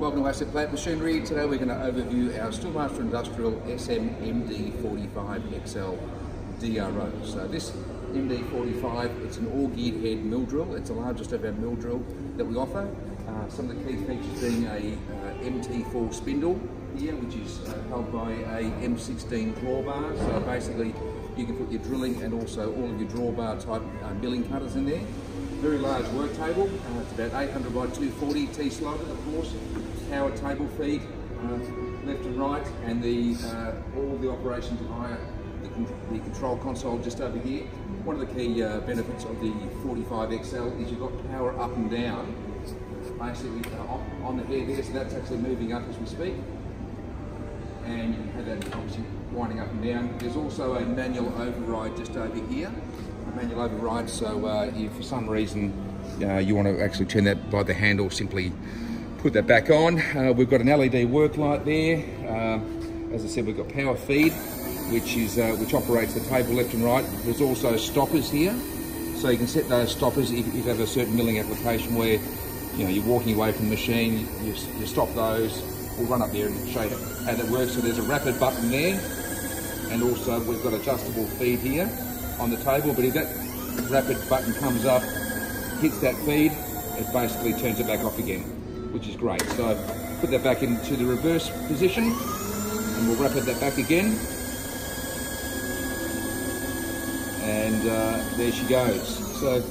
Welcome to Asset Plant Machinery. Today we're going to overview our Steelmaster Industrial SM MD45XL DRO. So this MD45, it's an all-geared head mill drill. It's the largest of our mill drill that we offer. Uh, some of the key features being a uh, MT4 spindle here, which is uh, held by a M16 drawbar. So basically you can put your drilling and also all of your drawbar type uh, milling cutters in there. Very large work table. Uh, it's about 800 by 240 T-slotted, of course power table feed uh, left and right, and the uh, all the operations via the, the, control console just over here. One of the key uh, benefits of the 45XL is you've got power up and down, basically uh, on the head there, so that's actually moving up as we speak. And you can have that obviously winding up and down. There's also a manual override just over here, a manual override, so uh, if for some reason uh, you want to actually turn that by the handle, simply put that back on. Uh, we've got an LED work light there. Uh, as I said, we've got power feed, which is uh, which operates the table left and right. There's also stoppers here, so you can set those stoppers if, if you have a certain milling application where you know you're walking away from the machine. You, you stop those. We'll run up there and show you how that works. So there's a rapid button there, and also we've got adjustable feed here on the table. But if that rapid button comes up, hits that feed, it basically turns it back off again which is great. So put that back into the reverse position and we'll rapid that back again. And uh, there she goes. So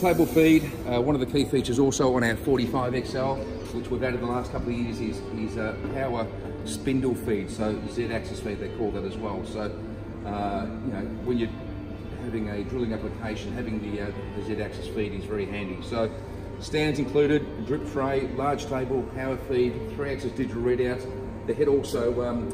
table feed, uh, one of the key features also on our 45XL, which we've added the last couple of years is, is uh, power spindle feed, so Z-axis feed they call that as well. So, uh, you know, when you're having a drilling application, having the, uh, the Z-axis feed is very handy. So Stands included, drip tray, large table, power feed, three axis digital readout. The head also um,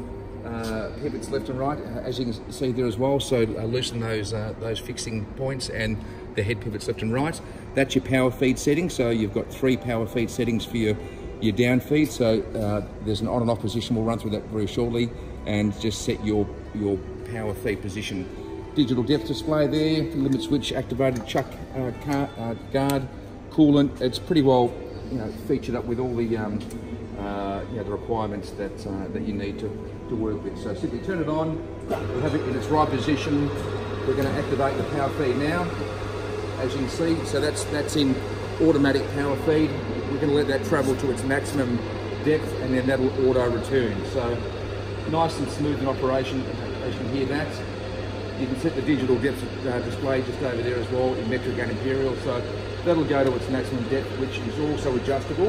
uh, pivots left and right, uh, as you can see there as well. So uh, loosen those uh, those fixing points and the head pivots left and right. That's your power feed setting. So you've got three power feed settings for your, your down feed. So uh, there's an on and off position. We'll run through that very shortly and just set your, your power feed position. Digital depth display there, limit switch activated chuck uh, car, guard, coolant. It's pretty well, you know, featured up with all the, um, uh, you know, the requirements that uh, that you need to, to work with. So simply turn it on. We have it in its right position. We're going to activate the power feed now, as you can see. So that's that's in automatic power feed. We're going to let that travel to its maximum depth, and then that'll auto return. So nice and smooth in operation, as you can hear that. You can set the digital depth uh, display just over there as well in metric and imperial. So That'll go to its maximum depth, which is also adjustable,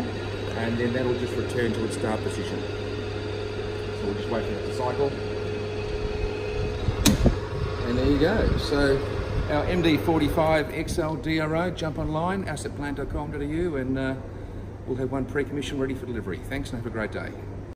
and then that'll just return to its start position. So we'll just wait for it to cycle. And there you go. So our MD45 XL DRO, jump online, assetplant.com.au, and uh, we'll have one pre-commission ready for delivery. Thanks and have a great day.